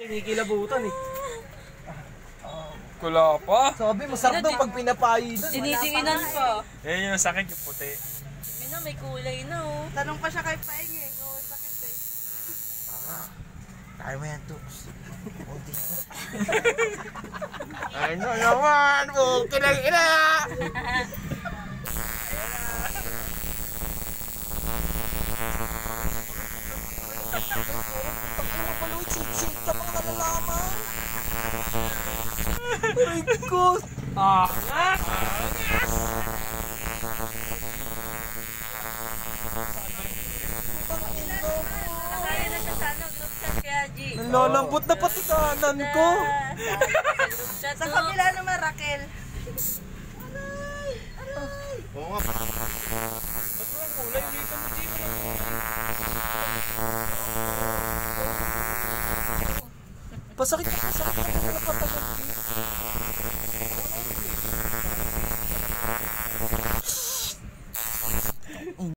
Kinikilabutan eh. Kula pa. Sabi, masarap daw pag pinapayi doon. Dinitinginan pa. Yan yung sakit yung puti. May na, may kulay na oh. Tanong pa siya kay Paeng eh. Oo, sakit eh. Kaya mo yan, Tux. Kunti na. Ano naman? Okay lang ina! Aray ko! Ah! Nalalambot na pati kanan ko. Sa kabila naman, Raquel. Oo nga. Pasakit na pasakit na pala patagal. Thank you.